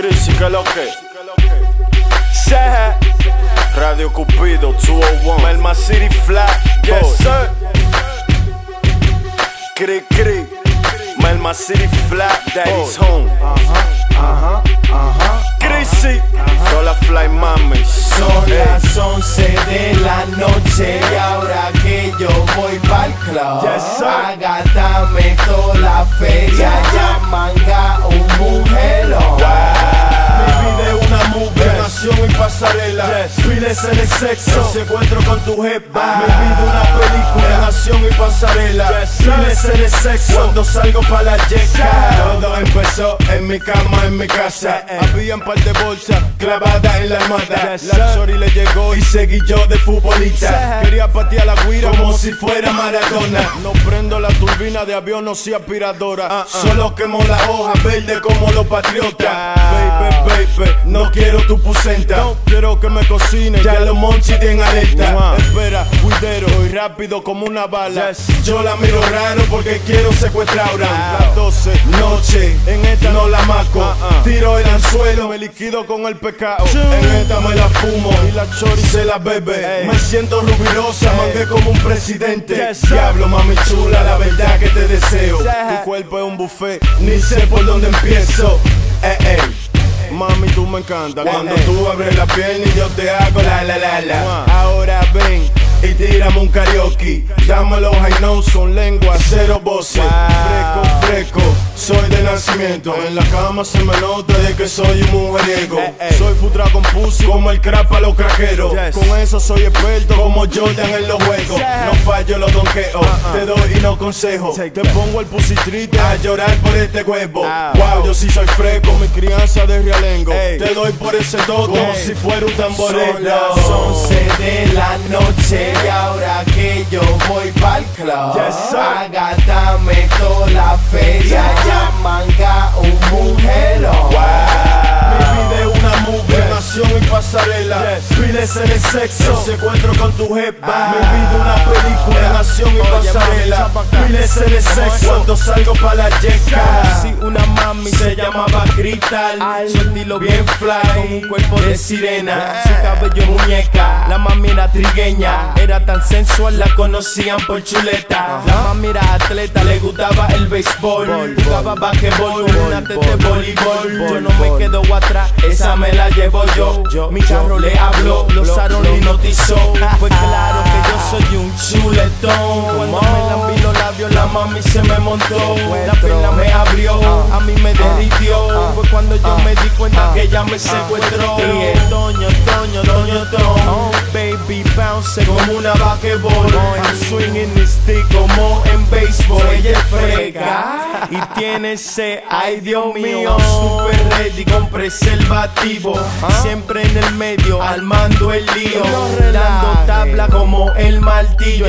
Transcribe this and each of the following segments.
Crisis, que lo que? Radio Cupido 201. Melma City Flat. Yes, sir. Cri, cri. Melma City Flat. Daddy's home. Ajá, ajá. Crisis. Toda la fly mami. Son las 11 de la noche y ahora que yo voy pa'l club Yes, Piles en el sexo, se encuentro con tu jefa. Mi vida una película, nación y pasarela. Piles en el sexo, cuando salgo pa' la yeca. Todo empezó en mi cama, en mi casa. Había un par de bolsas clavadas en la almohada. La chori le llegó y seguí yo de futbolista. Quería patear la guira como si fuera Maradona. No prendo la turbina de avión, no soy aspiradora. Solo quemo la hoja verde como los patriotas. Baby, baby, no quiero tu pusenta. No quiero que me cocine, ya los monchis tienen alerta. Espera, cuidero, y rápido como una bala. Yo la miro raro porque quiero secuestrar Las 12 noche, en esta no la maco. Tiro el anzuelo, me liquido con el pecado. En esta me la fumo y la chori se la bebe. Me siento rubirosa, mangué como un presidente. Diablo, mami chula, la verdad que te deseo. Tu cuerpo es un buffet, ni sé por dónde empiezo. Eh, eh. Mami, tú me encanta Cuando tú abres la pierna y yo te hago la la la la. Ahora ven y tírame un karaoke. Dame los high notes con lengua, cero voces nacimiento. En la cama se me nota de que soy un mujeriego. Soy futra con pussy como el crap a los craqueros Con eso soy experto como Jordan en los juegos. No fallo los donkeos, te doy y no consejo. Te pongo el pussy triste a llorar por este huevo. Wow, yo sí soy fresco, mi crianza de realengo. Te doy por ese todo como si fuera un Son tamborero las 11 de club. Yes, sir. Agátame toda la feria, ya manga Piles en el sexo, se encuentro con tu jefa. Mi vida una película, nación y pasarela. Piles en el sexo, cuando salgo pa' la yeca. Sí, una mami se llamaba Cristal. Su estilo bien fly, con un cuerpo de sirena. Su cabello muñeca, la mami era trigueña. Era tan sensual, la conocían por chuleta. La mami era atleta, le gustaba el béisbol. Jugaba basquetbol, una de voleibol. Yo no me quedo atrás, me la llevo yo. Mi carro le habló, los aros le hipnotizó. Pues claro que yo soy un chuletón. Cuando me lambí los labios, la mami se me montó. La pierna me abrió, a mí me derritió. Fue cuando yo me di cuenta que ella me secuestró. Toño, Toño, Toño, Toño. Baby bounce como una basquetbol I'm swinging the stick como en béisbol Ella es fresca y tiene ese, ay Dios mío. Super ready con preservativo. Siempre en el medio, armando el lío. Dando tabla como el martillo.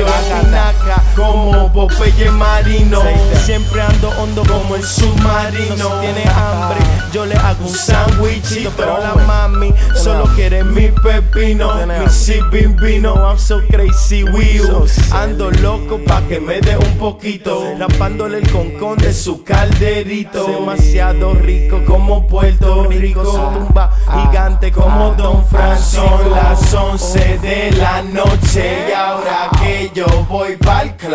Naca como Popeye Marino. Siempre ando hondo como el submarino. Si tiene hambre, yo le hago un sándwichito. Pero la mami solo quiere mi pepino Mi sipping vino, I'm so crazy you. Ando loco pa' que me dé un poquito. Rapándole el concón de su calderito. Demasiado rico como Puerto Rico Su tumba gigante como Don Francisco. Son las 11 de la noche y ahora que yo voy pa'l club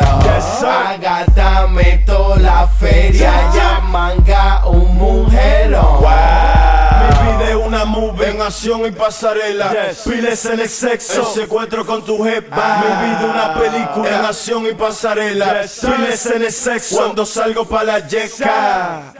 acción y pasarela. Piles en el sexo, secuestro con tu jefa. Mi vida una película. En acción y pasarela. Piles en el sexo, cuando salgo pa' la yeca.